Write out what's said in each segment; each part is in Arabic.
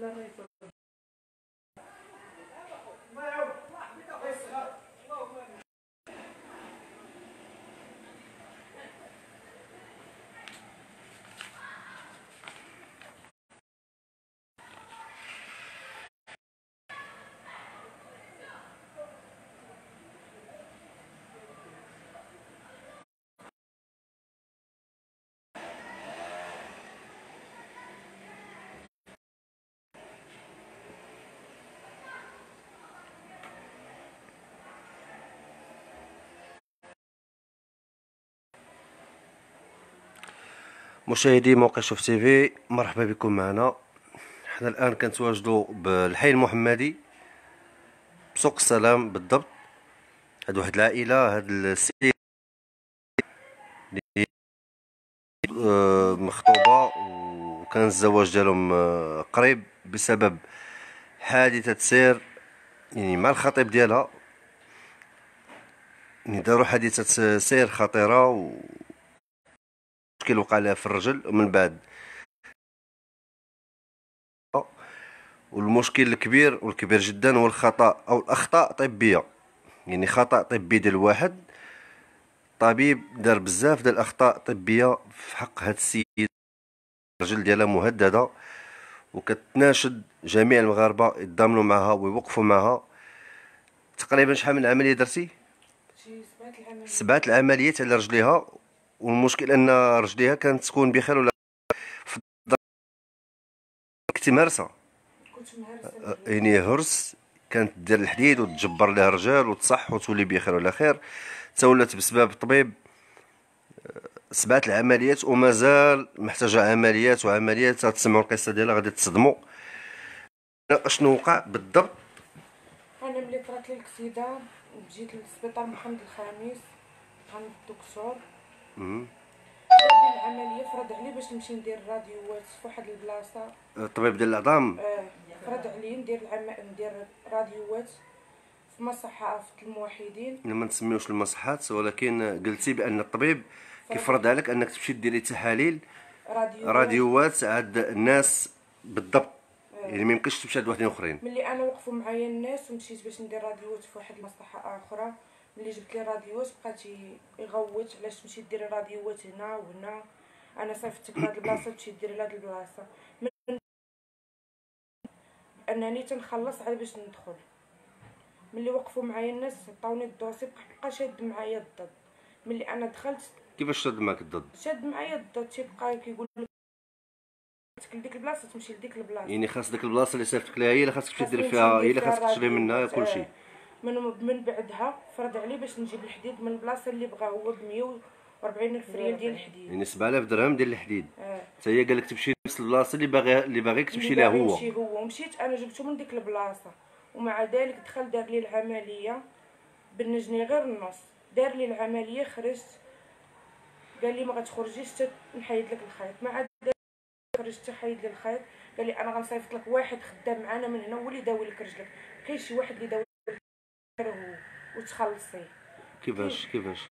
la reforma. مشاهدي موقع شوف تيفي مرحبا بكم معنا. حنا الآن كنتواجدوا بالحي المحمدي بسوق السلام بالضبط. هاد واحد العائلة هاد السيد آه، مخطوبة وكان الزواج ديالهم آه، قريب بسبب حادثة سير يعني مع الخطيب ديالها. يعني داروا حادثة سير خطيرة و مشكل وقع لها في الرجل ومن بعد. والمشكل الكبير والكبير جدا هو الخطأ أو الأخطاء طبية. يعني خطأ طبي ديال واحد طبيب دار بزاف ديال الأخطاء طبية في حق هاد السيد. الرجل ديالها مهددة وكتناشد جميع المغاربة يتضامنوا معها ويوقفوا معها. تقريبا شحال من عملية درتي؟ سبعة العمليات على رجليها والمشكل أن رجليها كانت تكون بخير ولا كنت مهرسه أه، يعني هرس كانت دير الحديد وتجبر لها رجال وتصح وتولي بخير ولا خير. تولت بسبب الطبيب أه، سبعة العمليات ومازال محتاجة عمليات وعمليات. تسمعوا القصة ديالها غادي تصدموا أشنو وقع بالضبط؟ أنا ملي طرات لي الاكسيده جيت للسبيطار محمد الخامس عند الدكتور مم. دار لي العملية فرض علي باش نمشي ندير راديوات في واحد البلاصة. الطبيب ديال العظام آه فرض علي ندير العم... ندير راديوات في مصحة في الموحدين. ما نسميوش المصحات ولكن قلتي بأن الطبيب كيفرض عليك أنك تمشي ديري تحاليل. راديوات راديوات عند الناس بالضبط. يعني ما يمكنش تمشي عند واحدين أخرين. ملي أنا وقفوا معايا الناس ومشيت باش ندير راديوات في واحد المصحة آخرى ملي جبت لي راديوات بقات يغوت علاش تمشي ديري راديوات هنا وهنا. أنا صيفطتك لهاد البلاصة تمشي ديري لهاد البلاصة. من أنني تنخلص على باش ندخل. ملي وقفوا معايا الناس عطاوني الدوسي بقى شاد معايا الضد. ملي أنا دخلت كيفاش شد معك الضد؟ شاد معايا الضد. تيبقى كيقول لك لديك البلاصة تمشي لديك البلاصة. يعني خاص ديك البلاصة اللي صيفطك لها هي اللي خاصك تمشي دير فيها هي اللي خاصك تشري منها راديوات. آه. من من بعدها فرض علي باش نجيب الحديد من البلاصه اللي بغا هو ب 140 ألف ريال ديال الحديد. يعني 7000 درهم ديال الحديد. آه. حتى هي قال لك تمشي نفس البلاصة اللي باغي اللي باغيك تمشي لها هو. يمشي هو. ومشيت أنا جبته من ديك البلاصة. ومع ذلك دخل دار لي العملية. بالنجني غير النص. دار لي العملية خرجت. قال لي ما غتخرجيش حتى نحيد لك الخيط. مع ذلك خرجت حيد لي الخيط. قال لي أنا غنصيفط لك واحد خدام معانا من هنا هو اللي يداوي لك رجلك. كاين شي واحد اللي يداوي وتخلصيه كيفاش؟ كيفاش؟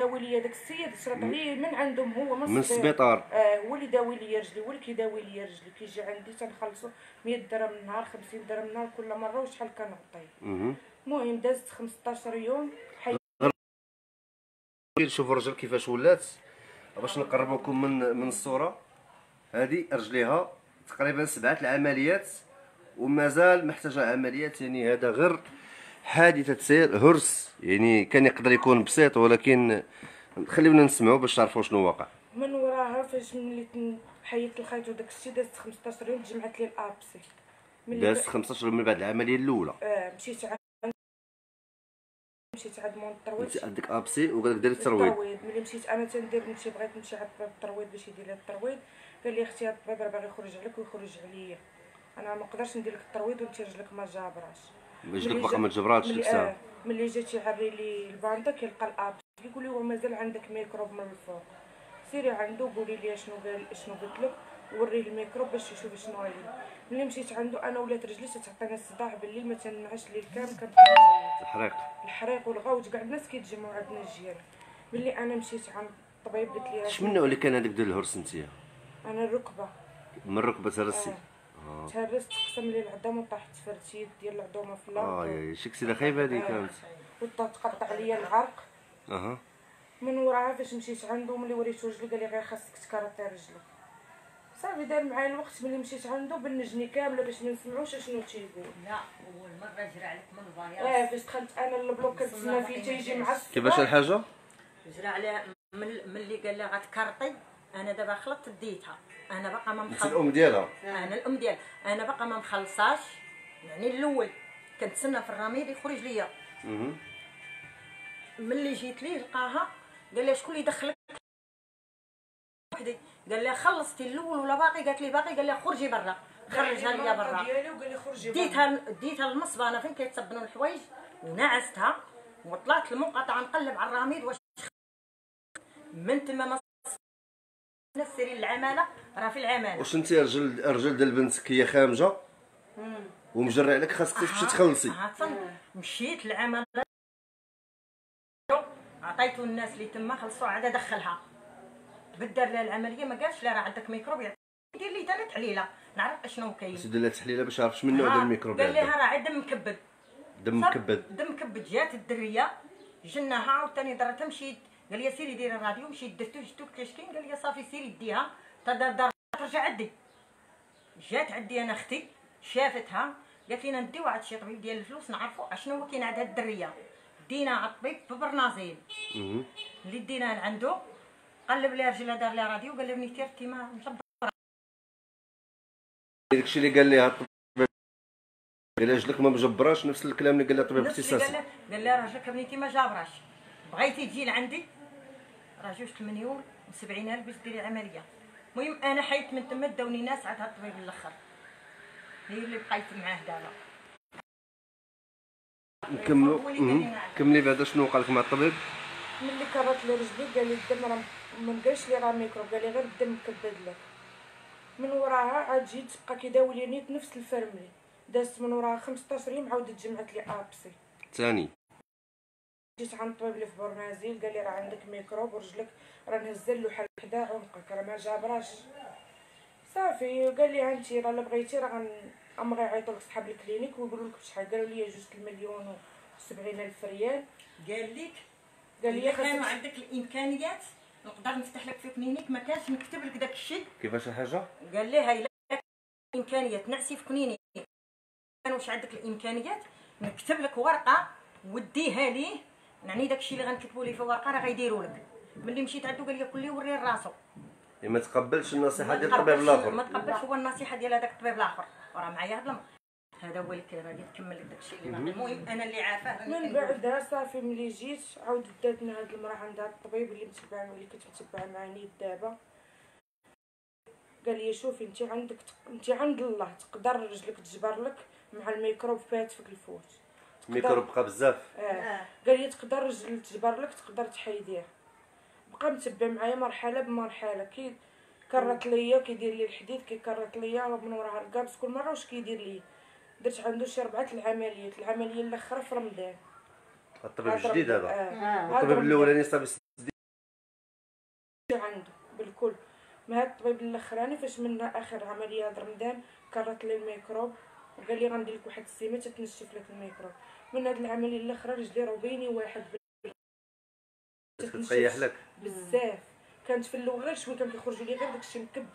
داوي لي داك السيد شرط عليه من عندهم هو من, من. السبيطار. آه هو اللي داوي لي رجلي هو اللي كيداوي لي رجلي. كيجي عندي تنخلصو 100 درهم النهار 50 درهم النهار كل مرة وشحال كنعطيه مهم. المهم دازت 15 يوم حي نشوفوا الرجل كيفاش ولات. باش نقرب لكم من من الصورة. هذه رجليها تقريبا سبعة العمليات. ومازال محتاجه عمليات يعني هذا غير حادثة سير هرس. يعني كان يقدر يكون بسيط ولكن خلينا نسمعوا باش تعرفوا شنو وقع من وراها فاش ملي حيدت الخيط وداك الشيء دازت 15 يوم تجمعت لي الأبسي. دازت 15 من بعد العملية الأولى. آه مشيت عند مشيت عند مون الترويج انت عندك أبسي وقال لك ديري الترويض. الترويض. ملي مشيت أنا تندير نمشي بغيت نمشي عند الطبيب الترويض باش يدير لي الترويض. قال لي أختي هاد الطبيب راه باغي يخرج عليك ويخرج عليا. أنا ما نقدرش ندير لك الترويض وانت رجلك ما جابراش. رجلك باقا جا- ما تجبراتش ملي لبسها آه ملي جات يعري لي الباندا كيلقى الأب. كيقول لي هو مازال عندك ميكروب من الفوق. سيري عنده قولي لي شنو قال شنو قلت لك. وريه الميكروب باش يشوف شنو عليه ملي مشيت عنده أنا ولات رجلي تتعطيني الصداع بالليل ما تنعش الليل كامل. الحريق. الحريق. والغوت كاع الناس كيتجمعوا عندنا الجيران. ملي أنا مشيت عند الطبيب قلت لي اش من نوع اللي كان هذاك ديال الهرس انت أنا الركبة. من ركبه الرسي آه. آه. تهرست تقسم لي العظام وطاحت فرت يد ديال العظومه في الأرض. آه يا شي كسيده خايبه آه. كانت. وطا تقطع ليا العرق. أها. من وراها فاش مشيت عنده ملي وريتو رجلي قال لي غير خاصك تكرطي رجلك. صافي دار معايا الوقت ملي مشيت عنده بنجني كاملة باش ما نسمعوش اشنو تيقول. لا أول مرة جرى عليك من آه الفيروس فاش دخلت أنا للبلوك كنتسنى فيه تيجي مع. كيفاش الحاجة؟ جرى عليها من ملي قال لها غتكرطي أنا دابا خلطت ديتها. أنا باقا ما أنت مخلص الأم ديالها. أنا الأم ديال أنا باقا ما مخلصاش. يعني الأول كنتسنى في الرميد يخرج ليا. ملي جيت ليه لقاها قال لي شكون اللي دخلك؟ وحدي. قال لها خلصتي الأول ولا باقي؟ قالت لي باقي. قال لها خرجي برا. خرجها ليا برا. ديالي وقال لي خرجي برا. ديتها ديتها للمصبانه فين كيتصبنوا الحوايج؟ ونعستها. وطلعت المقاطعة نقلب على الرميد واش من تما ما نسري العماله راه في العمالة. واش انت رجل الرجل ديال بنتك هي خامجة. ومجري عليك خاصك تمشي تخلصي. مشيت للعمل عطيته الناس اللي تما خلصوا عاد دخلها. بدر لها العملية ما قالش لا راه عندك ميكروب يدير لي ثلاث تحليلة. نعرف أشنو كاين سيدي لها تحليلة باش عرف شنو النوع ديال الميكروب قال لها. راه دم مكبد. دم مكبد. دم مكبد جات الدرية جناها عاوتاني درتها مشيت. قال لي سيري ديري الراديو مشيت درتو جبتو كشكين قال لي صافي سيري ديها تدار دار ترجع عندي جات عندي أنا أختي شافتها قالت لنا نديو عند شي طبيب ديال الفلوس نعرفوا أشنو هو كاين عند هاد الدرية. دينا عند الطبيب ببرنازيل أها اللي دينا لعندو قلب لي رجلها دار لها راديو قال لي بنيتي رتي ما مصبر. داكشي اللي قال لها الطبيب قال لها رجلك ما مجبراش نفس الكلام اللي قال لها الطبيب اختصاصي. قال لها راجلك بنيتي ما جابراش. بغيتي تجي لعندي؟ راه جوج المليون و ألف باش ديري العملية المهم أنا حيت من تما داوني ناس عاد هاد الطبيب الآخر هي اللي بقيت معاه دابا. نكملوا. كملي بعدا شنو وقع لك مع الطبيب؟ ملي كررت لي رجلي قال لي الدم راه ما قالش لي راه ميكروب قال لي غير الدم مكبد لك. من وراها عاد جيت بقى كيداوي لي نيت نفس الفرملي. دازت من وراها 15 يوم عاود تجمعت لي abcès. ثاني. جيت عند الطبيب اللي في بورنازيل قال لي راه عندك ميكروب ورجلك راه نهزل له حل حدا عنقك راه ما جابراش. صافي قال لي انت راه الا بغيتي راه غن اما غيعيطوا لك صحاب ال clinique ويقولوا لك بشحال. قالوا لي جوج المليون و 70 ألف ريال. قال لك قال لي كانوا خاصك عندك الإمكانيات؟ نقدر نفتح لك في كلينيك ما كانش نكتب لك داك الشيء. كيفاش الحاجة قال لها الا كان الإمكانيات. نعسي في كنيني كانوش عندك الإمكانيات؟ نكتب لك ورقة وديها ليه. يعني داك الشيء اللي غنكتبوا ليه في ورقه راه غيديروا لك ملي مشيت عنده قال لي كل وري راسو. يعني ما تقبلش النصيحة ديال الطبيب تقبلش- ما الآخر تقبلش هو النصيحة ديال هذاك الطبيب الآخر. وراه معايا هاد الأمر. هذا هو اللي كيراني تكمل لك داك الشيء اللي باقي. المهم أنا اللي عافاه. من. بعدها صافي ملي جيت عاود داتنا هاد المرأة عند هاد الطبيب اللي متبع اللي كنت متبعه معاه نيت دابا. قال لي شوفي انت عندك انت عند الله تقدر رجلك تجبر لك مع الميكروب فات فيك الفوت. ميكروب بقى بزاف. آه. آه. قال لي تقدر رجل تجبر لك تقدر تحيديها بقى متبع معايا مرحلة بمرحلة. كي كرت ليا كيدير لي الحديد كيكرت ليا من وراها الكابس كل مرة واش كيدير لي؟ درت عنده شي ربعة العمليات. العملية الأخرى في رمضان. الطبيب هاد جديد رمضان. هذا. آه. هاد الطبيب. الأولاني صافي عنده بالكل. ما هاد الطبيب الأخراني فاش من آخر عملية هاد رمضان كرت لي الميكروب. وقال لي غندير لك واحد ال ciment تتنشف لك الميكروب. من هاد العملية الاخرى رجلي روبيني واحد تتقيح لك. بزاف. كانت في الأول غير شوية كان كيخرجوا لي غير داكشي مكب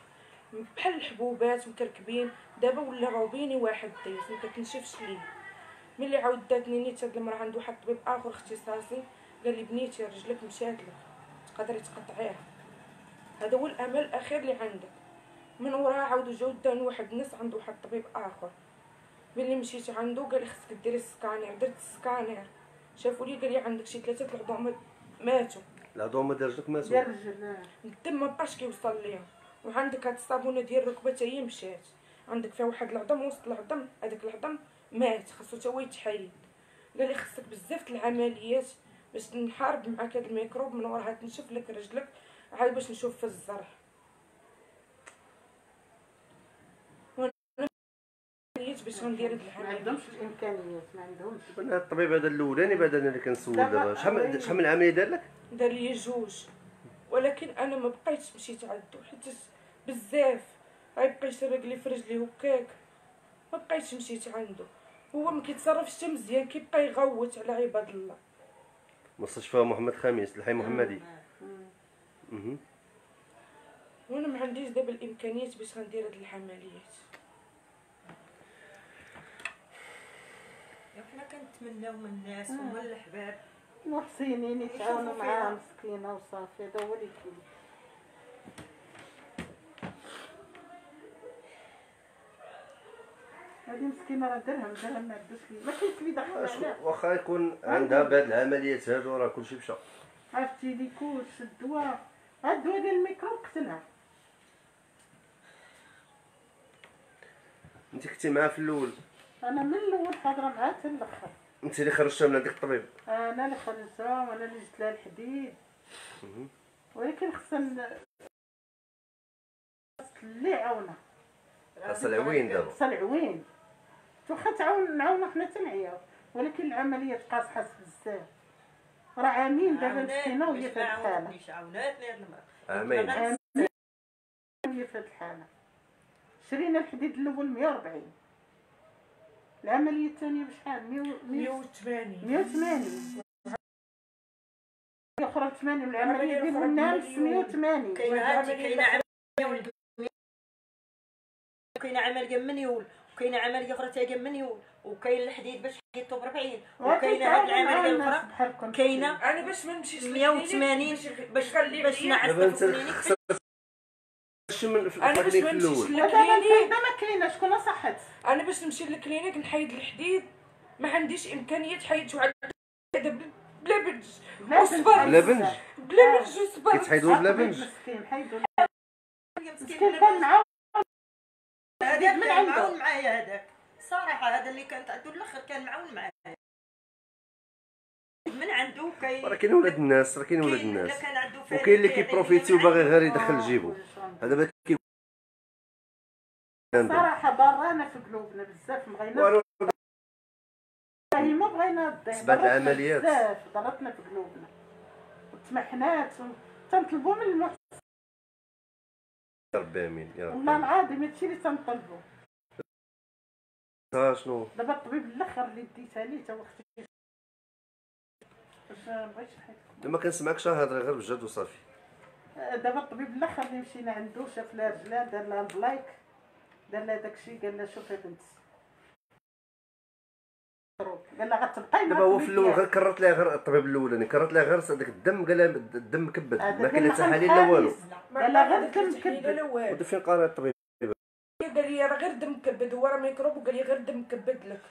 بحال الحبوبات مكركبين دابا ولا روبيني واحد ديت ما كتنشفش ليه. ملي عاود داتني نيت هاد المرأة عنده واحد الطبيب آخر اختصاصي قال لي بنيتي رجلك مشات لك تقدري تقطعيها. هذا هو الأمل الأخير اللي عندك. من وراها عاودوا جاو داني واحد الناس عنده واحد الطبيب آخر. ملي مشيت عنده قال لي خصك ديري السكانير درت السكانير شافوا لي قال لي عندك شي ثلاثة العظام ماتوا العظام ديال رجلك ماتوا ديال الرجل الدم ما بقاش كيوصل ليهم وعندك هاد الصابونة ديال الركبه حتى هي مشات. عندك فيها واحد العظم وسط العظم هذاك العظم مات. خاصو حتى هو يتحيد. قال لي خصك بزاف د العمليات باش نحارب معاك هاد الميكروب من وراها تنشف لك رجلك عاد باش نشوف في الزرع وأنا نيت باش غندير هاد ما العملية عندهمش الامكانيات ما عندهمش. أنا الطبيب هذا الأولاني بعد أنا اللي كنسول دابا. شحال. شحال من عمليه دار لك؟ دار لي جوج. ولكن أنا ما بقيتش مشيت عندو حيت بزاف. غيبقى يسرق لي في رجلي هكاك. ما بقيتش مشيت عنده هو ما كيتصرفش حتى مزيان كيبقى يغوت على عباد الله. مستشفى محمد خامس الحي محمدي. وأنا ما عنديش دابا الإمكانيات باش غندير هاد العمليات حنا كنتمناو من الناس ومن الحباب محسنين يتعاونوا معاها مسكينه وصافي هذا هو اللي كاين. هذه مسكينة راه درهم درهم ما عندوش ما كاينش اللي دخل واخا يكون عندها بهاد العمليات هادو راه كلشي مشى. عرفتي لي كلش الدواء. هاد الدواء ديال الميكروب قتلها. انت كنتي معاه في الأول. أنا من الأول حاضره معاه حتى الأخر. أنت اللي خرجتها من عندك الطبيب؟ أنا اللي خرجتها وأنا اللي جبت لها الحديد. ولكن خصنا اللي يعاونها خاص العوين دابا؟ خصها العوين واخا تعاون نعاونو حنا تنعياو ولكن العملية تقاس حاس بزاف. راه عامين دابا مسكينة وهي في هاد الحالة. عاوناتني هاد المرأة. عامين عامين وهي في هاد الحالة. شرينا الحديد الأول 140 العملية الثانية بشحال؟ 100 180 180 الاخرى 80 والعملية ديال الناس 180 كاينة هادي كاينة عملية كاينة عمليه منيول وكاينة عمليه أخرى تاهي منيول وكاين الحديد باش حيدتو ب 40 وكاينة هاد العملية الاخرى كاينة أنا باش ما نمشيش 180 باش باش نعس شي من في أنا باش ما نمشيش لل clinique. ما كاينة شكون صحت. أنا باش نمشي لل clinique نحيد الحديد. ما عنديش امكانيات حيدته على هذا بلا بنج. وصبر. بلا بنج. بلا بنج وصبر. كيتحيدوا بلا بنج. مسكين حيدوا مسكين مسكين كان معاه هذاك من كان عنده. معاون معايا هذاك. صراحة هذا اللي كانت عنده الأخر كان معاون معايا. من عنده كاين راه كاين ولاد الناس راه كاين ولاد الناس. كان وكاين اللي كي profiter وباغي غير آه، يدخل جيبو. هذا دابا كي صراحة برانا في قلوبنا بزاف بغينا ما بغينا تضيع سبعة العمليات. بزاف ضرتنا في قلوبنا وتمحنات تنطلبوا من المحسن ربي آمين يا والله ربي العظيم هادشي اللي تنطلبوا. شنو؟ دابا الطبيب الأخر اللي ديتها ليه تا باش ما كنسمعكش هضري غير بجد وصافي. دابا الطبيب الأخر اللي مشينا عنده شاف لها رجلها دار لها البلايك دار لها داكشي قال لها شوفي بنتي قال لها غتبقاي دابا هو في الأول. غير كررت لها غير الطبيب الاولاني كررت لها غير داك الدم؟ قال لها الدم مكبد هذا ما كاين لا قال تحاليل لا والو. قال لها غير دم كبد. كبد ودي فين قاري الطبيب؟ قال لي راه غير دم كبد هو راه ميكروب وقال لي غير دم كبد لك.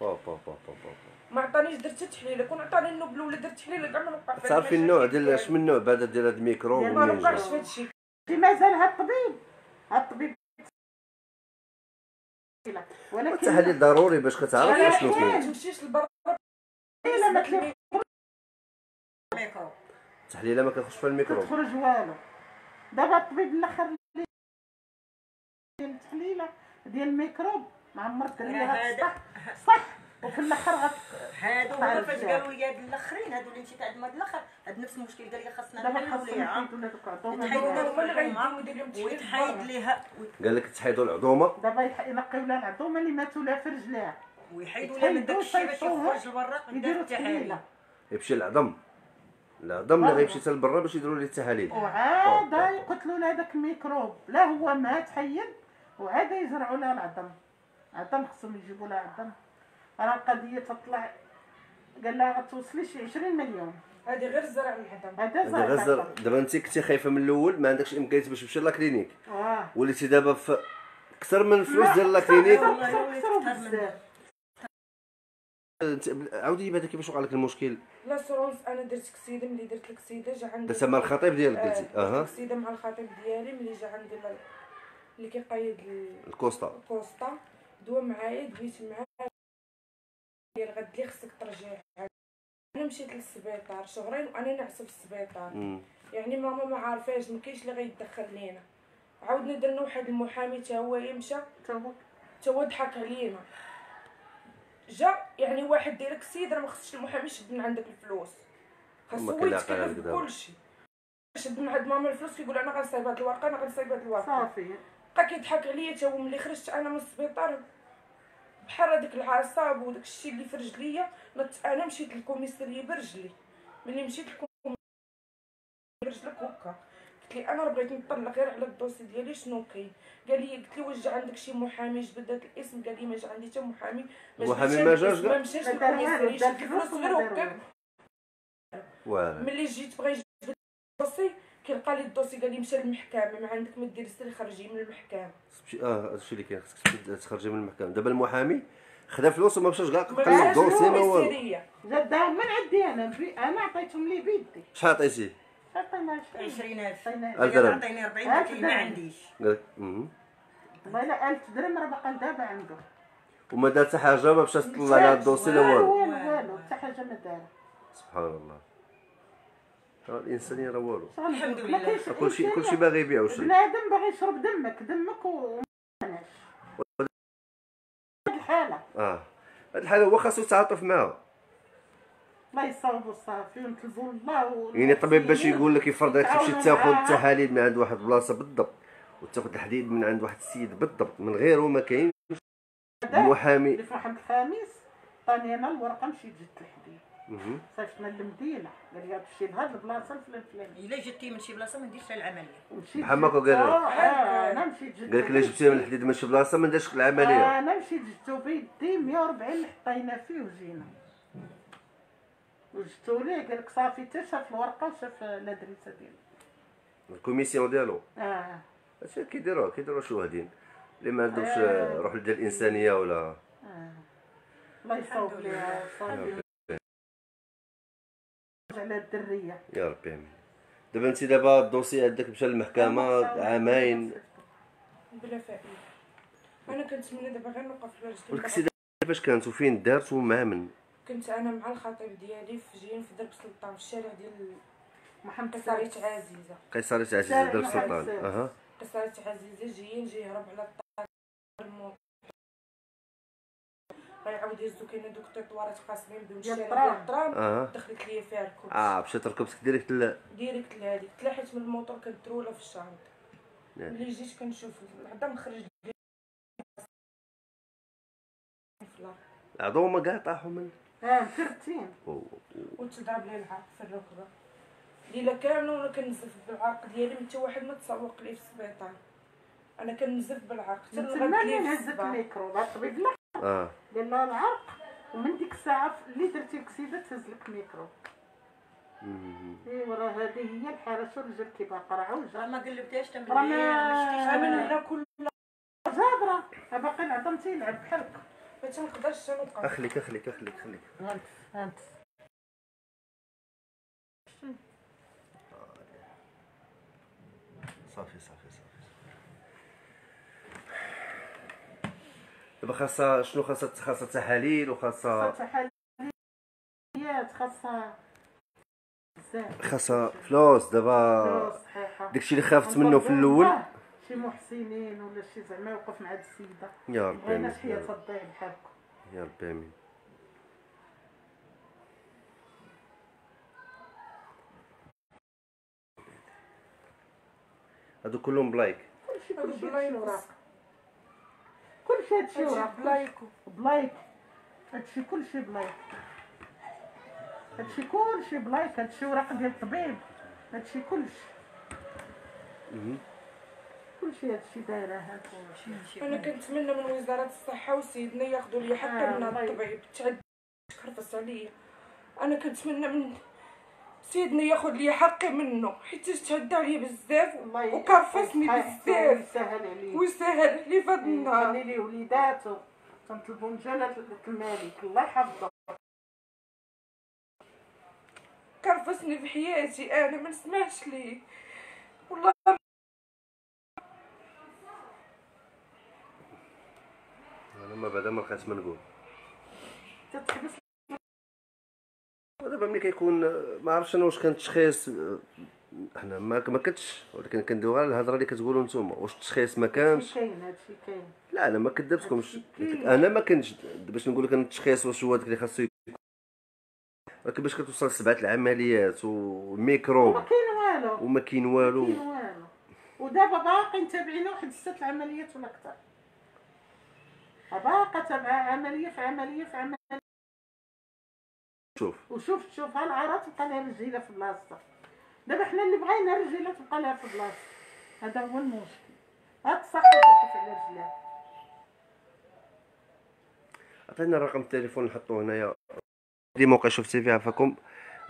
با با با با با ما عطانيش درت تحليله كون عطاني النوبل ولا درت تحليله كاع ما فيها تعرفي النوع ديال اش من نوع بعدا ديال هاد الميكروب ديال ما جا في هادشي. في مازال هاد الطبيب. هاد الطبيب ولكن التحاليل ضروري باش كتعرف شنو ما كاين تمشيش لبرا إلا ما تلف- ميكروب التحليله ما كتخش في الميكروب تخرج والو. دابا الطبيب الأخر اللي ديال التحليله ديال الميكروب ما عمر هذا- صح صح. وفي الآخر غت هادو هما فاش. قالوا لي هاد الاخرين هادو اللي مشيت عندهم هاد الآخر هاد نفس المشكل قال لي خاصنا خاصنا ليها. نحيدو لها دوك عظومه يتحيدوا ديالها. لها هما اللي العظومة غيديروا يدير لهم تحليل ويتحيد. ليها. قال لك تحيدوا العظومه دابا ينقيو لها العظومة اللي ماتوا لها في رجليها. ويحيدوا لها من داك الشيء باش يخرج لبرا يديروا التحاليل. يمشي العظم العظم اللي غيمشي حتى لبرا باش يديروا ليه التحاليل. وعاد يقتلوا لها داك الميكروب. لا هو مات حيد وعاد يزرعوا لها العظم. عظم خصهم يجيبوا لها عظم راه القضية تطلع. قال لها غتوصليش 20 مليون. هذه غير زرع العظم هذا زرع غزر العظم. دابا انت كنتي خايفة من الأول ما عندكش امكانيات باش تمشي la clinique واه. وليتي دابا في أكثر من الفلوس ديال la clinique عاودي بعدا كيفاش وقع لك المشكل. l'assurance أنا درت كسيده ملي درت الكسيده جا عندي درتها مع الخطيب ديالك آه، قلتي. أها. الكسيده مع الخطيب ديالي ملي جا عندي ال- اللي كيقيد ال- ال constat ال constat دوا معايا دويت معاه ديال غد لي خصك ترجعي أنا مشيت للسبيطار شهرين وأنا ناعسه في السبيطار. يعني ماما ما عارفاش ما كاينش اللي غيتدخل لينا. عاودنا درنا واحد المحامي تا هو يمشى. تا هو. ضحك علينا. جا يعني واحد دايرك السيد راه ما خصش المحامي يشد من عندك الفلوس. خاصو هو عليك يتكلف. بكلشي. شد من عند ماما الفلوس كيقول أنا غنصايب هاد الورقة أنا غنصايب هاد الورقة. صافي. بقى كيضحك عليا تا هو ملي خرجت أنا من السبيطار بحال هذاك العصاب وداك الشيء اللي في رجليا نط- أنا مشيت للكوميساريه برجلي. ملي مشيت للكوميساريه برجلك هكا. قلت لي أنا بغيت نطلع غير على الدوسي ديالي شنو كاين؟ قال لي قلت لي واش جا عندك شي محامي جبد هذا الاسم؟ قال لي ما جا عندي حتى محامي. جبدش ما جاش؟ ما مشاش لل commissariat فلوس غير هكا ملي جيت بغا يجبد ال dossier كيلقى لي ال dossier قال لي مشى للمحكمة ما عندك ما دير سيري خرجي من المحكمة. آه هادشي اللي كاين خصك تخرجي من المحكمة. دابا المحامي خدا فلوس وما مشاش كاع قلب مشاش ال dossier ما والو. جداهم من عندي أنا؟ بي... أنا عطيتهم لي بيدي. شحال عطيتيه عطينا شي 20000 عطينا ألف درهم. عطيني 40 ألف قلت لي ما. عنديش الا 1000 درهم راه باقا دابا عنده. وما دار حتى حاجة ما مشاش طلع على الدوسي لا والو. والو والو حتى حاجة ما دار سبحان الله. راه الانسانيه راه والو الحمد لله. كاينش كلشي. كلشي باغي يبيع وشري بنادم باغي يشرب دمك دمك و. هاد الحالة آه هاد الحالة هو خاصو يتعاطف معاها الله يصاوبوا الصافي ونتلفوا الله. يعني الطبيب باش يقول لك يفرض عليك تمشي تاخذ. التحاليل من عند واحد البلاصه بالضبط وتاخذ الحديد من عند واحد السيد بالضبط من غيره ما كاين محامي اللي في واحد الخميس عطاني أنا الورقة مشيت جبت الحديد صيفطنا للمدينه قال لي تمشي لهاد البلاصة الفلان الفلانيه إلا جبتي من شي بلاصة ما نديرش العملية. ومشيت بحال ما قال لك. آه، آه، أنا مشيت جبت قال لك إلا جبتيها من الحديد من شي بلاصة ما نديرش العملية. أنا مشيت جبتو بيدي 140 حطينا فيه وجينا. وجبتو ليه؟ قال لك صافي حتى شاف الورقة وشاف الأدريسة ديالو. الكوميسيون ديالو؟ آه. هادشي كيديروها كيديروها شهدين اللي ما عندهمش آه. روح ديال الإنسانية ولا آه. الله يصوب ليها على الدرية. يا ربي آمين. دابا انت دابا الدوسي عندك مشى للمحكمة عامين. بلا فائده أنا كنتمنى دابا غير نوقف في السيده كيفاش كانت وفين دارت ومع من كنت أنا مع الخطيب ديالي في جايين في درب سلطان في الشارع ديال محمد قصرية عزيزة. قيصريه عزيزة شارع درب محمد سلطان السادس. أها. قصرية عزيزة جايين جاي يهرب على الطاق الموت. غيعاود يهزو كاين دوك التطوارات قاسمين بهم ديال الشارع. ديال آه دخلت ليا فيها الكرسي آه مشيت ركبتك ديريكت ل ديريكت لهاديك تلاحيت من الموطور كدروله في الشنطه نعم. ملي جيت كنشوف العظم خرج لي في الأرض. العظومه كاع طاحوا من آه مكرتين وتضرب لي العرق في الركبه ليله كامله وأنا كنزف بالعرق ديالي حتى واحد ما تسوق لي في السبيطار أنا كنزف بالعرق حتى الغد لي مين في هزت الصباح الميكرو الطبيب لها العرق ومن ديك الساعة اللي درتي الكسيده تهز لك ميكرو. مم. ايوا راه هذه هي الحاله شو الرجل كي باقا راه عوجه راه ما قلبتهاش تم راه ما- من هنا كل جابره راه باقي العظم تيلعب بحالك. ما تنقدرش نوقف أخليك أخليك أخليك أخليك. هانت هانت صافي صافي صافي دابا خاصها شنو؟ خاصها خاصها تحاليل وخاصها خاصها حاليات خاصها بزاف. خاصها فلوس دابا داكشي اللي خافت منه في الأول. شي محسنين ولا شي زعما يوقف مع هاد السيدة. يا ربي أمين. هي تضيع بحالكم. يا ربي أمين. هادو كلهم بلايك. كلشي بلايك وراك كلشي هادشي وراك بلايكو. بلايك. هادشي كلشي بلايك. هادشي كلشي بلايك. هادشي وراق ديال الطبيب. هادشي كلشي كلشي هادشي دايرة هادشي أنا كنتمنى من وزارة الصحة وسيدنا ياخذوا لي حتى آه، من هاد الطبيب. تعد كرفس عليا. أنا كنتمنى من سيدنا ياخذ لي حقي منه. حيت تعدى عليا بزاف وكرفسني بزاف. ويسهل عليه ويسهل علي في هاد النهار خلي لي وليداتو. تنطلبوا من جلاله الملك. الله يحفظه كرفسني في حياتي. أنا ما نسمعش ليه والله أنا ما بعدا ما لقيت ما نقول. تتحبس ودابا ملي كيكون ما عرفتش أنا واش كان التشخيص حنا ما ما كنتش ولكن كندويو غير الهضرة اللي كتقولوا نتوما. واش التشخيص ما كانش؟ كاين هادشي كاين. لا أنا ما كذبتكمش. أنا ما كنتش باش نقول لك التشخيص واش هو داك اللي خاصو يكون. ولكن باش كتوصل لسبعة العمليات وميكروب ما كاين والو. وما كاين والو. ودابا باقي متابعين واحد ست العمليات ولا أكثر. باقا تابعة عملية في عملية في عملية. شوف. وشوف شوف ها العرا تبقى لها رجيلة في بلاصتها. دابا حنا اللي بغينا رجيله تبقى لها في بلاصتها. هذا هو المشكل. هاد الصحة توقف على رجلها. عطينا رقم التليفون نحطوه هنايا. دي موقع شفتي فيها فيكم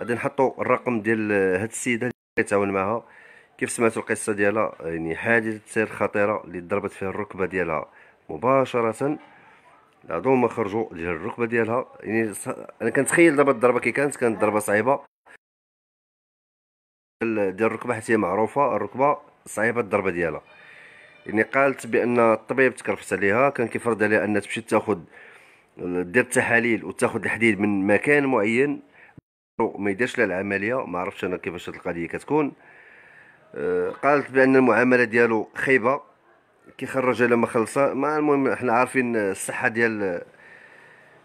غادي نحطو الرقم ديال هاد السيدة اللي كيتعاون معها كيف سمعتوا القصة ديالها؟ يعني حادثة سير خطيرة اللي ضربت فيها الركبة ديالها مباشرة. العظومه خرجوا ديال الركبة ديالها. يعني أنا كنتخيل دابا الضربة كي كانت كانت ضربة صعيبة. ال- ديال الركبة حيت هي معروفة الركبة صعيبة الضربة ديالها. يعني قالت بأن الطبيب تكرفس عليها كان كيفرض عليها أنها تمشي تاخذ دير التحاليل وتاخذ الحديد من مكان معين. ما يديرش لها العملية ما عرفتش أنا كيفاش هاد القضية كتكون. آه، قالت بأن المعاملة ديالو خايبة. كيخرج لما خلصها ما المهم حنا عارفين الصحة ديال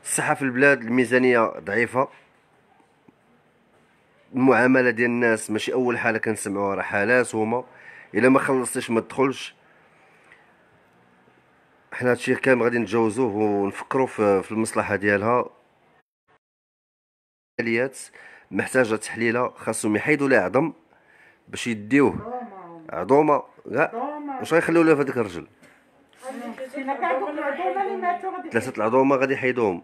الصحة في البلاد الميزانية ضعيفة. المعاملة ديال الناس ماشي أول حالة كنسمعوها راه حالات هما. إلا ما خلصتيش ما تدخلش. حنا هادشي كامل غادي نتجاوزوه ونفكروا في المصلحة ديالها. عمليات محتاجة تحليله خاصهم يحيدوا لها عظم باش يديوه. عظومة. كاع واش غيخليو لها في هذاك الرجل؟ ثلاثة العظومه غادي يحيدوهم.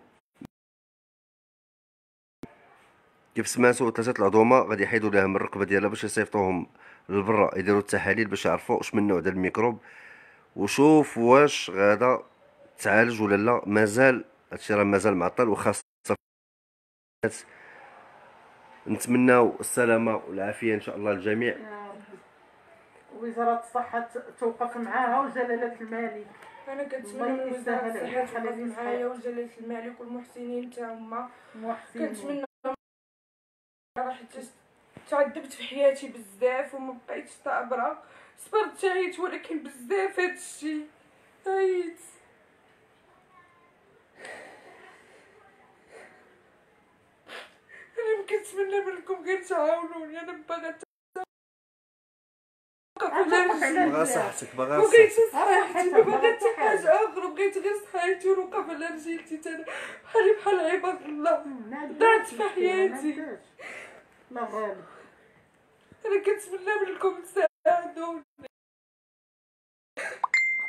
كيف سمعتوا ثلاثة العظومه غادي يحيدوا لها من الركبه ديالها باش يصيفطوهم للبرا يديروا التحاليل باش يعرفوا واش من نوع ديال الميكروب. وشوف واش غادا تعالج ولا لا. مازال هادشي راه مازال معطل وخاصة نتمناو السلامة والعافية إن شاء الله للجميع. الصحة ت- توقف معاها وجلالة الملك أنا كنتمنى من وزاره الصحه توقف معايا وجلاله الملك والمحسنين تا هما كنتمنى راه حيت تعذبت في حياتي بزاف وما بقيتش صابره صبرت عييت ولكن بزاف هادشي عييت أنا كنتمنى منكم غير تعاونوني أنا باغا بغا. صحتك بغا بغيت صحتك بغيت حتى حاجة أخرى بغيت غير صحيحتي ونوقف على رجلتي تانا بحالي بحال عباد الله. ضعت في حياتي. أنا كنتمنى منكم تساعدوني.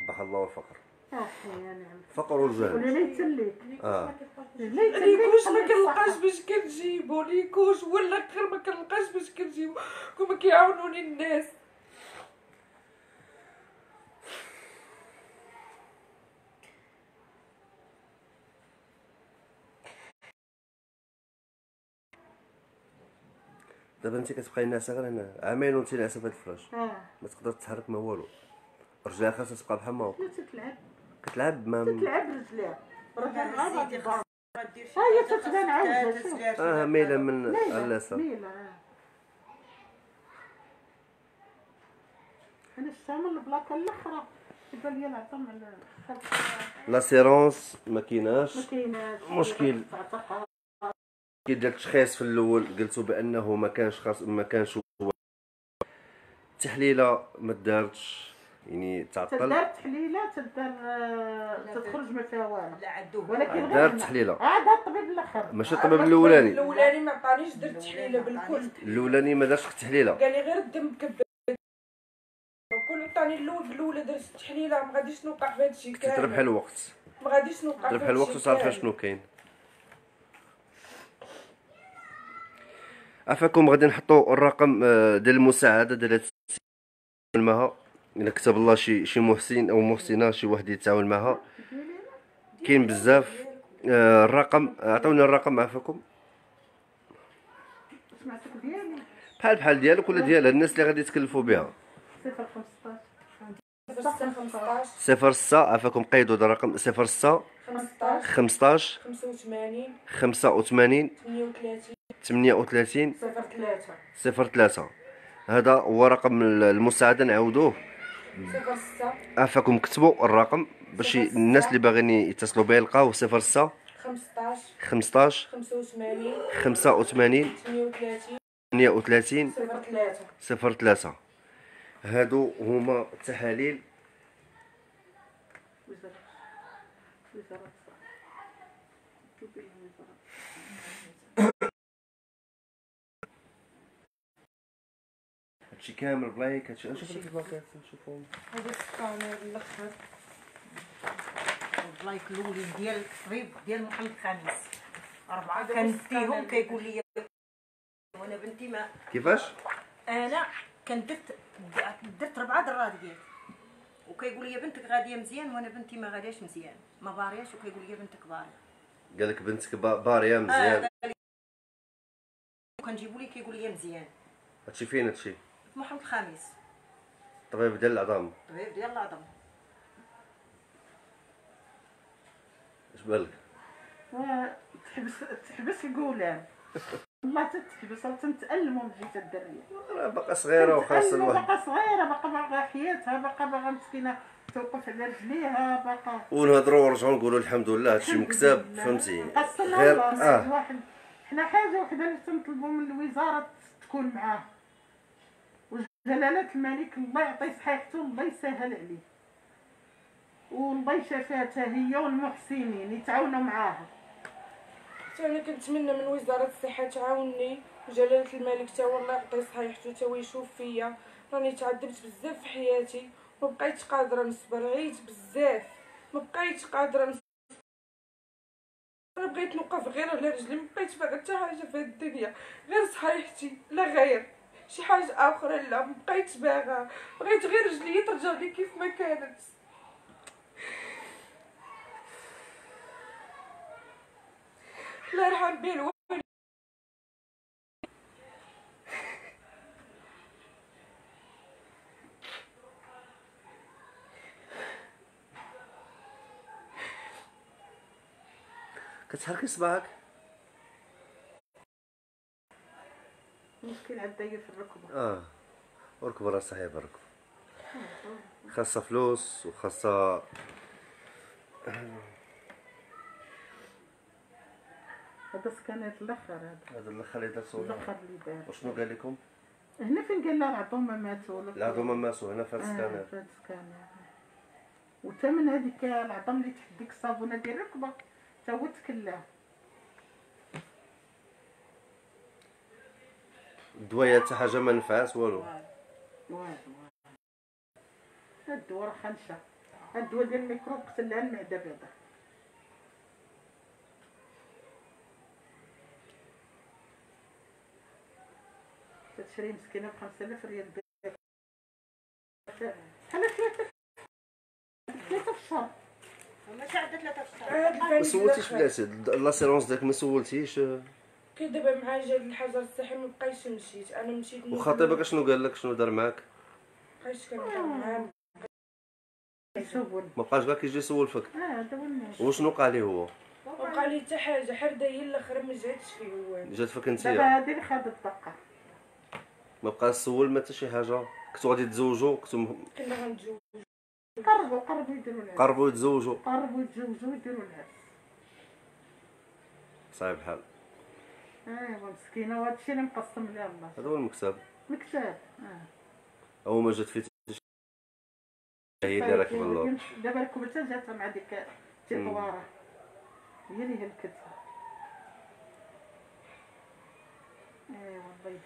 قبح الله الفقر صافي يا نعم. فقر والجهل يتسليك آه. ليكوش ما كنلقاش. باش كنجيبو ليكوش ولا غير ما كنلقاش باش كنجيبو. كما كيعاونوني الناس. دابا انت كتبقاي ناعسه غير هنا عامين وانت ناعسه في هاد الفراش. آه. ما تقدر تتحرك ما والو. رجلها خاصها تبقى بحال ما هو لا تتلعب كتلعب ما تتلعب رجليها رجلها غلط زيدي بعض. ما ديرش ها هي تتبان شوية آه ميلة من على اليسار ميلة. آه. أنا شفتها من البلاكه الأخرى. تبان لي العظم على لاسيرونس ما كايناش ما كايناش مشكل. كي دار التشخيص في الأول قلتوا بأنه ما كانش خاص ما كانش هو. التحليله ما دارتش يعني تعطل. تدار تحليلة تدار آه، تخرج ما فيها والو. لا عدوه ولكن غير دارت هنا. تحليله عاد الطبيب الأخر. ماشي الطبيب الأولاني. الأولاني ما عطانيش درت تحليلة بالكل. الأولاني ما دارش التحليله قال لي غير الدم مكبر كل عطاني الأول بالاولى درت التحليله ما غاديش نوقع في هادشي كنت تربح كامل. الوقت. ما غاديش نوقع في تربح هادشي الوقت وتعرف كامل. شنو كاين. عفاكم غادي نحطوا الرقم آه، ديال المساعدة ديال معها. إلا كتب الله شي شي محسن أو محسنة شي واحد يتعاون معها. كاين بزاف. آه، الرقم عطوني الرقم عفاكم. بحال بحال ديالك ولا ديال الناس اللي غادي يتكلفوا بها؟ 015 صفر 15 ستة عفاكم قيدوا هذا الرقم. صفر ستة 15 خمسطاش 85 خمسة وثمانين 38 ثمانية وثلاثين. صفر 3 صفر ثلاثة. هذا هو رقم المساعدة نعاودوه. صفر 6 عفاكم كتبوا الرقم باش الناس اللي باغيين يتصلوا به يلقاو صفر ستة. 15 خمسطاش. 85 خمسة وثمانين. 38 ثمانية وثلاثين. صفر 3 صفر ثلاثة. هادو هما التحاليل. هادشي كامل بلايك هادشي نشوف لك ال paquet نشوفهم هذا السكانر الآخر البلايك الاولي ديال الطبيب ديال محمد خامس اربعه كنديهم. كيقول لي وأنا بنتي ما كيفاش؟ أنا كنت درت درت ربعة درات ديال وكيقول لي بنتك غادية مزيان وأنا بنتي ما غادياش مزيان. ما بارياش. وكيقول لي بنتك بارية. قال لك بنتك با- بارية مزيان. لي كنجيبو لي كيقول لي مزيان. هادشي فين هادشي؟ في محمد الخامس. طبيب ديال العظام. طبيب ديال العظم اش بالك؟ وتحبس تحبس القولان والله تتحبس راه تنتألموا من جهة الدرية. راه باقا صغيرة وخاص تنتألموا، الواحد. باقا صغيرة باقا باغا حياتها باقا باغا مسكينة توقف على رجليها باقا. ونهضروا ونرجعوا نقولوا الحمد لله هادشي لله. فهمتي؟ غير الله آه. واحد حنا حاجة وحدة اللي تنطلبوا من الوزارة تكون معاه. وجلالة الملك الله يعطي صحيحته الله يسهل عليه. والله يشافاتها هي والمحسنين يتعاونوا معاها حتى أنا كنتمنى من وزارة الصحة تعاوني وجلاله الملك تا هو الله يعطيه صحيحته تا هو يشوف فيا. راني تعذبت بزاف في حياتي ما بقيتش قادرة نصبر. عييت بزاف ما بقيتش قادرة نصبر. أنا بغيت نوقف غير على رجلي ما بقيتش باغا حتى حاجة في الدنيا. غير صحيحتي لا غير. شي حاجة أخرى لا ما بقيتش باغا. بغيت غير رجلي ترجع لي كيف ما كانت. الله يرحم بيه كتحركي صباعك مشكل عدايا في الركبة. آه. وركب راه صعيب الركب خاصها فلوس وخاصها هذا سكانات الآخر هذا. هذا الأخر اللي درتو الأخر اللي دار. وشنو قال لكم؟ هنا فين قال لها العظومة ماتوا. ولا العظومه ماسو هنا في هاد آه، في هاد السكانر وثمن هذيك العظم اللي تحت ديك الصابونه ديال الركبة. تا هو تكلا الدوايا حتى حاجة ما نفعات والو. والو والو هاد الدواء راه خنشة. هاد الدواء ديال الميكروب قتل لها المعدة بعدا تشري مسكينة ب 5000 ريال بحال ثلاثة ثلاثة في الشهر. ماشي عدت ثلاثة في الشهر. هاد ما سولتيش. بلاتي لاسيرونس ديالك ما سولتيش. كي دابا مع جا الحجر الصحي ما مشيت. أنا مشيت وخطيبك شنو قال لك؟ شنو دار معاك؟ بقيتش كنهضر معاه. ما بقاش كاع كيجي يسول فيك آه وشنو وقع ليه هو؟ بقى لي حتى حاجة حرده هي الآخر ما جاتش فيه هو. جات فيك أنت. دابا هادي اللي خدت الدقه ما بقى تسول ما حتى شي حاجة. كنتو غادي تزوجوا كنتو كنا غنتزوج قربوا قربوا يديروا العرس قربوا يتزوجوا قربوا يتزوجوا ويديروا العرس صعيب الحال. ايوا مسكينة وهذا الشيء اللي مقسم لها الله. هذا هو المكتب. مكتاب آه هو ما جات فيه هي اللي راكبه اللور دابا ركبتها جاتها مع ديك التطواره هي اللي هلكتها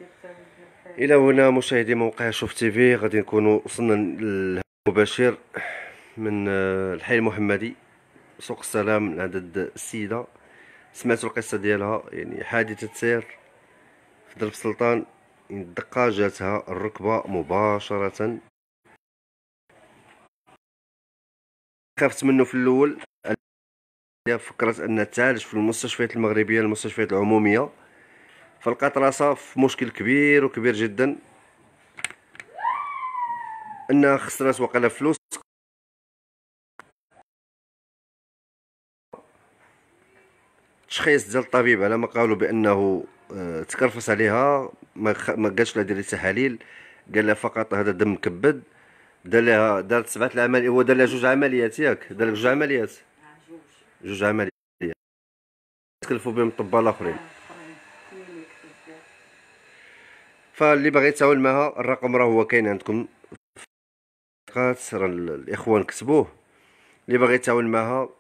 الحال إلى هنا مشاهدي موقع شوف تي في غادي نكونوا وصلنا للمباشر من آه، الحي المحمدي. سوق السلام عند السيدة. سمعتوا القصة ديالها يعني حادثة سير في درب سلطان الدقة جاتها الركبة مباشرة. خافت منه في الأول فكرت أنها تعالج في المستشفيات المغربية المستشفيات العمومية. فلقات راسها في مشكل كبير وكبير جدا. أنها خسرت وقيلا فلوس تشخيص ديال الطبيب على ما قالوا بأنه آه، تكرفس عليها ما ما قالش لها ديري تحاليل قال لها فقط هذا دم مكبد دار لها دارت سبعة العمليات هو دار لها جوج عمليات ياك؟ دار لك جوج عمليات. جوج عمليات. تكلفوا بهم الطبال الآخرين. فاللي باغي يتعاون معها الرقم راه هو كاين عندكم. في الإخوان كتبوه اللي باغي يتعاون معها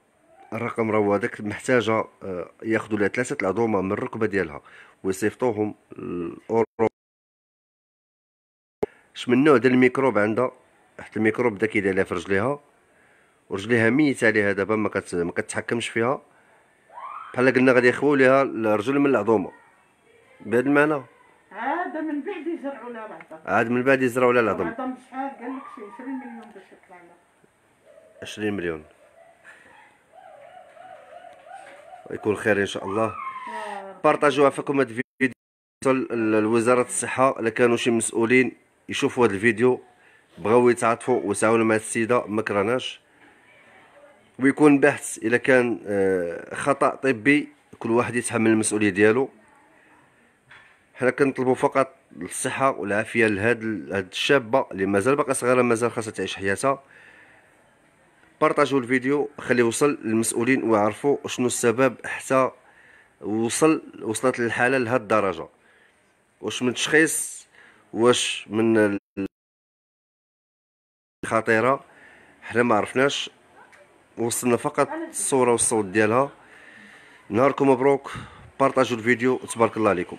الرقم راه هو هذاك محتاجة آه، ياخذوا لها ثلاثة العظومة من الركبة ديالها ويصيفطوهم لاوروبا اش من نوع ديال الميكروب عندها؟ حتى الميكروب بدا كيدير لها في رجليها ورجليها ميتة عليها دابا ما كت ما كتحكمش فيها. بحال قلنا غادي يخويو ليها الرجل من العظومة. بهذا المعنى؟ عاد من بعد يزرعوا لها العظم عاد من بعد يزرعوا لها العظم. العظم شحال؟ قال لك شي 20 مليون باش يطلع لها. 20 مليون. يكون خير إن شاء الله. بارطاجوا عفاكم هذا الفيديو. لوزاره الصحة إلا كانوا شي مسؤولين يشوفوا هذا الفيديو. بغاو يتعاطفوا ويتعاونوا مع السيدة ما كرهناش. ويكون بحث إلا كان آه، خطأ طبي كل واحد يتحمل المسؤولية ديالو. حنا كنطلبوا فقط الصحة والعافية لهاد هاد الشابة اللي مازال باقا صغيرة مازال خاصها تعيش حياتها. بارطاجوا الفيديو خليه يوصل للمسؤولين ويعرفوا شنو السبب حتى وصل وصلت الحاله لهاد الدرجة. واش من تشخيص واش من ال- خطيرة حنا ما عرفناش. وصلنا فقط الصورة والصوت ديالها. نهاركم مبروك. بارطاجوا الفيديو وتبارك الله عليكم.